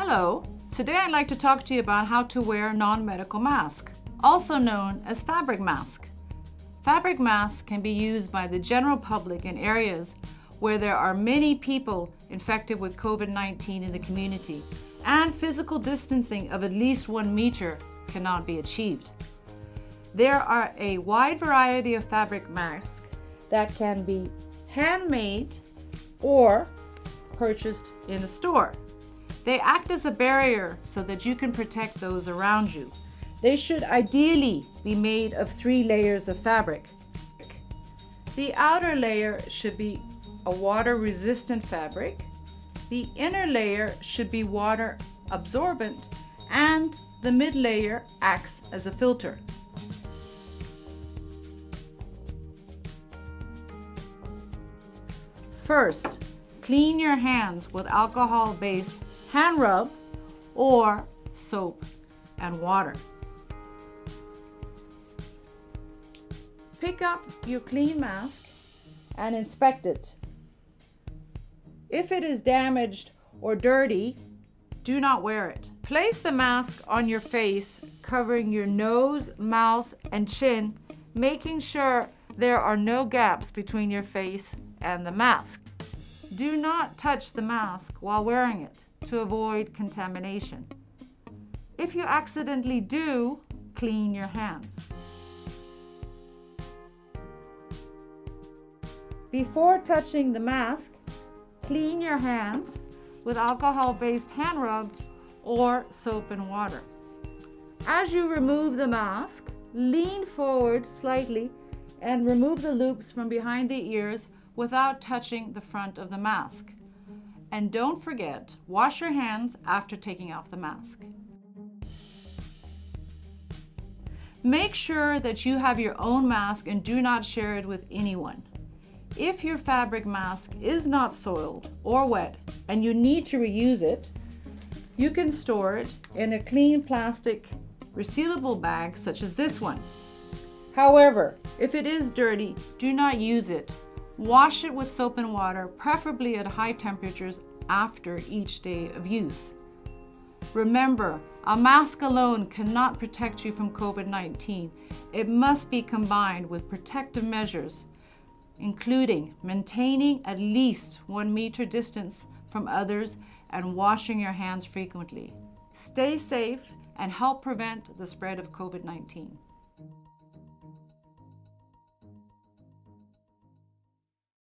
Hello, today I'd like to talk to you about how to wear a non-medical mask, also known as fabric mask. Fabric masks can be used by the general public in areas where there are many people infected with COVID-19 in the community and physical distancing of at least one meter cannot be achieved. There are a wide variety of fabric masks that can be handmade or purchased in a store. They act as a barrier so that you can protect those around you. They should ideally be made of three layers of fabric. The outer layer should be a water resistant fabric. The inner layer should be water absorbent and the mid layer acts as a filter. First, clean your hands with alcohol-based hand rub or soap and water. Pick up your clean mask and inspect it. If it is damaged or dirty, do not wear it. Place the mask on your face, covering your nose, mouth, and chin, making sure there are no gaps between your face and the mask. Do not touch the mask while wearing it to avoid contamination. If you accidentally do, clean your hands. Before touching the mask, clean your hands with alcohol-based hand rub or soap and water. As you remove the mask, lean forward slightly and remove the loops from behind the ears without touching the front of the mask. And don't forget, wash your hands after taking off the mask. Make sure that you have your own mask and do not share it with anyone. If your fabric mask is not soiled or wet and you need to reuse it, you can store it in a clean plastic resealable bag such as this one. However, if it is dirty, do not use it Wash it with soap and water, preferably at high temperatures after each day of use. Remember, a mask alone cannot protect you from COVID-19. It must be combined with protective measures, including maintaining at least one meter distance from others and washing your hands frequently. Stay safe and help prevent the spread of COVID-19.